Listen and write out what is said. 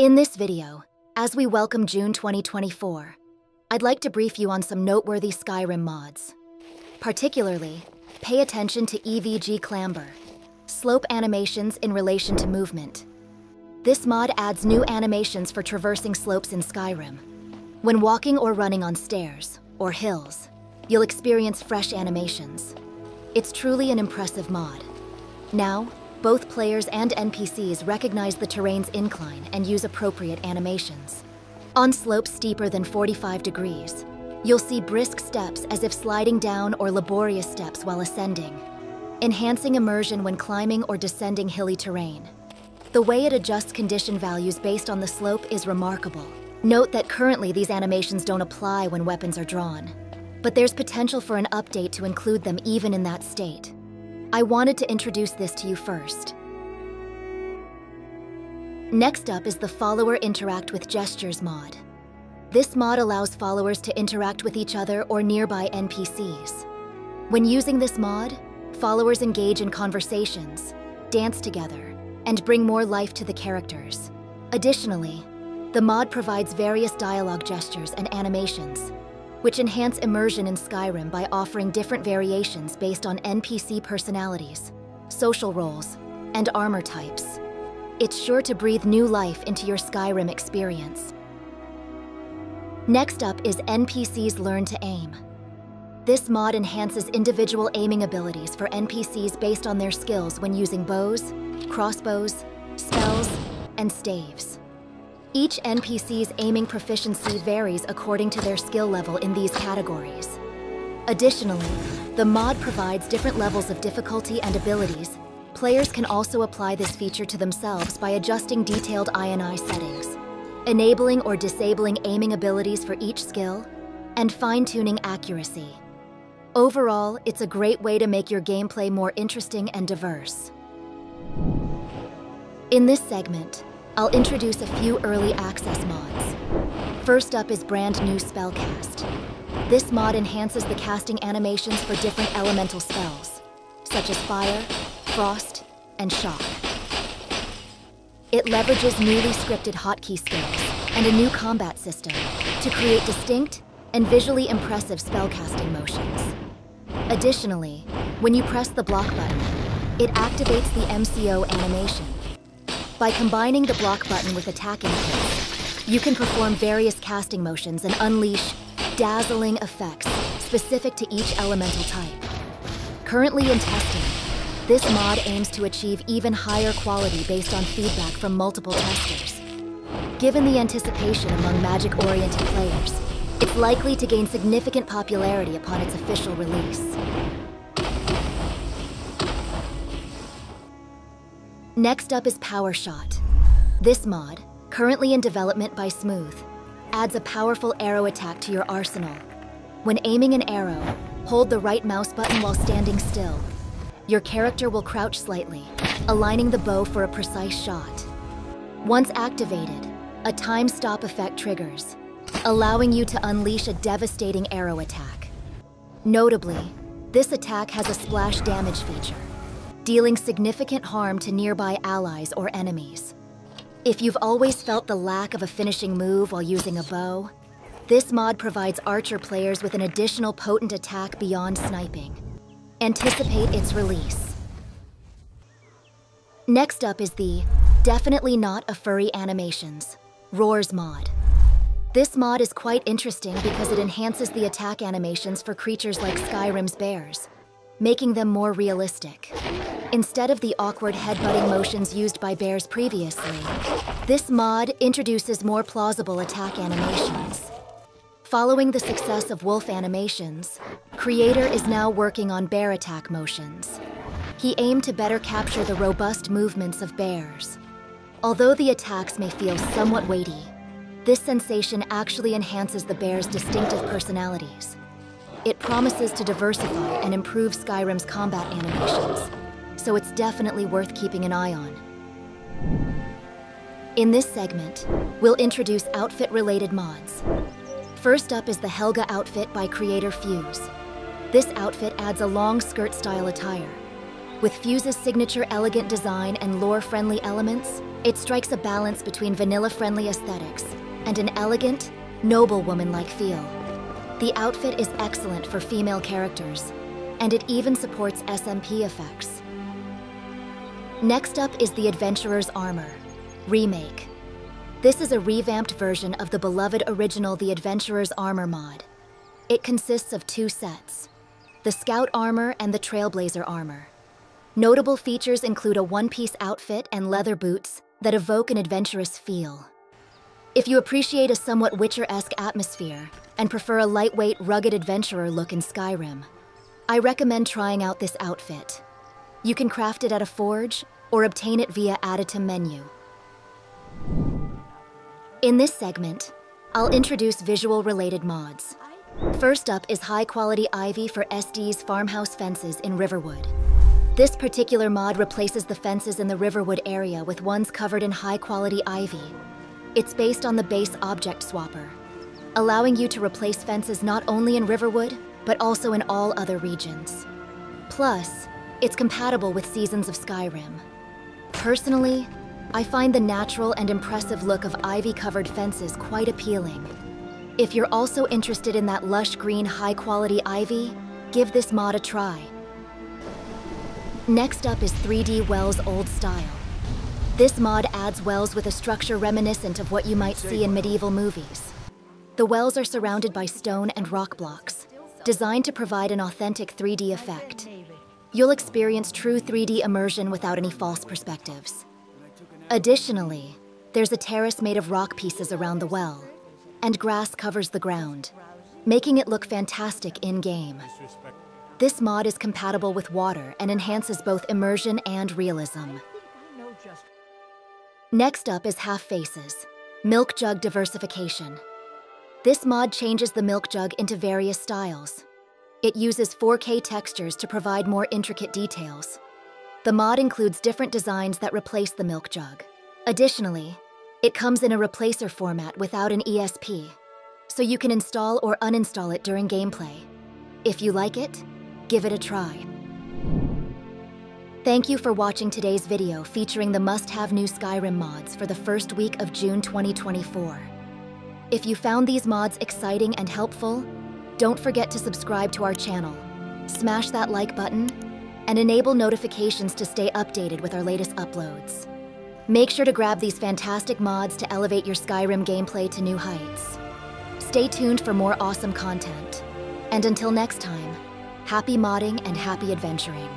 In this video, as we welcome June 2024, I'd like to brief you on some noteworthy Skyrim mods. Particularly, pay attention to EVG Clamber, slope animations in relation to movement. This mod adds new animations for traversing slopes in Skyrim. When walking or running on stairs, or hills, you'll experience fresh animations. It's truly an impressive mod. Now, both players and NPCs recognize the terrain's incline and use appropriate animations. On slopes steeper than 45 degrees, you'll see brisk steps as if sliding down or laborious steps while ascending, enhancing immersion when climbing or descending hilly terrain. The way it adjusts condition values based on the slope is remarkable. Note that currently these animations don't apply when weapons are drawn, but there's potential for an update to include them even in that state. I wanted to introduce this to you first. Next up is the Follower Interact with Gestures mod. This mod allows followers to interact with each other or nearby NPCs. When using this mod, followers engage in conversations, dance together, and bring more life to the characters. Additionally, the mod provides various dialogue gestures and animations, which enhance immersion in Skyrim by offering different variations based on NPC personalities, social roles, and armor types. It's sure to breathe new life into your Skyrim experience. Next up is NPCs Learn to Aim. This mod enhances individual aiming abilities for NPCs based on their skills when using bows, crossbows, spells, and staves. Each NPC's aiming proficiency varies according to their skill level in these categories. Additionally, the mod provides different levels of difficulty and abilities. Players can also apply this feature to themselves by adjusting detailed INI settings, enabling or disabling aiming abilities for each skill, and fine-tuning accuracy. Overall, it's a great way to make your gameplay more interesting and diverse. In this segment, I'll introduce a few early access mods. First up is brand new Spellcast. This mod enhances the casting animations for different elemental spells, such as fire, frost, and shock. It leverages newly scripted hotkey skills and a new combat system to create distinct and visually impressive spellcasting motions. Additionally, when you press the block button, it activates the MCO animation, by combining the block button with attacking you can perform various casting motions and unleash dazzling effects specific to each elemental type. Currently in testing, this mod aims to achieve even higher quality based on feedback from multiple testers. Given the anticipation among Magic-oriented players, it's likely to gain significant popularity upon its official release. Next up is Power Shot. This mod, currently in development by Smooth, adds a powerful arrow attack to your arsenal. When aiming an arrow, hold the right mouse button while standing still. Your character will crouch slightly, aligning the bow for a precise shot. Once activated, a time stop effect triggers, allowing you to unleash a devastating arrow attack. Notably, this attack has a splash damage feature, dealing significant harm to nearby allies or enemies. If you've always felt the lack of a finishing move while using a bow, this mod provides Archer players with an additional potent attack beyond sniping. Anticipate its release. Next up is the Definitely Not a Furry Animations, Roars mod. This mod is quite interesting because it enhances the attack animations for creatures like Skyrim's bears, making them more realistic. Instead of the awkward headbutting motions used by bears previously, this mod introduces more plausible attack animations. Following the success of wolf animations, Creator is now working on bear attack motions. He aimed to better capture the robust movements of bears. Although the attacks may feel somewhat weighty, this sensation actually enhances the bear's distinctive personalities. It promises to diversify and improve Skyrim's combat animations, so it's definitely worth keeping an eye on. In this segment, we'll introduce outfit-related mods. First up is the Helga outfit by creator Fuse. This outfit adds a long skirt-style attire. With Fuse's signature elegant design and lore-friendly elements, It strikes a balance between vanilla-friendly aesthetics and an elegant, noble woman-like feel. The outfit is excellent for female characters, and it even supports SMP effects. Next up is the Adventurer's Armor, Remake. This is a revamped version of the beloved original The Adventurer's Armor mod. It consists of two sets, the Scout Armor and the Trailblazer Armor. Notable features include a one-piece outfit and leather boots that evoke an adventurous feel. If you appreciate a somewhat Witcher-esque atmosphere and prefer a lightweight, rugged adventurer look in Skyrim, I recommend trying out this outfit. You can craft it at a forge or obtain it via Add Item Menu. In this segment, I'll introduce visual-related mods. First up is high-quality ivy for SD's farmhouse fences in Riverwood. This particular mod replaces the fences in the Riverwood area with ones covered in high-quality ivy. It's based on the base object swapper, allowing you to replace fences not only in Riverwood, but also in all other regions. Plus, it's compatible with Seasons of Skyrim. Personally, I find the natural and impressive look of ivy-covered fences quite appealing. If you're also interested in that lush green high-quality ivy, give this mod a try. Next up is 3D Wells Old Style. This mod adds wells with a structure reminiscent of what you might see in medieval movies. The wells are surrounded by stone and rock blocks, designed to provide an authentic 3D effect. You'll experience true 3D immersion without any false perspectives. Additionally, there's a terrace made of rock pieces around the well, and grass covers the ground, making it look fantastic in-game. This mod is compatible with water and enhances both immersion and realism. Next up is Half Faces, Milk Jug Diversification. This mod changes the milk jug into various styles. It uses 4K textures to provide more intricate details. The mod includes different designs that replace the milk jug. Additionally, it comes in a replacer format without an ESP, so you can install or uninstall it during gameplay. If you like it, give it a try. Thank you for watching today's video featuring the must-have new Skyrim mods for the first week of June 2024. If you found these mods exciting and helpful, don't forget to subscribe to our channel, smash that like button, and enable notifications to stay updated with our latest uploads. Make sure to grab these fantastic mods to elevate your Skyrim gameplay to new heights. Stay tuned for more awesome content. And until next time, happy modding and happy adventuring.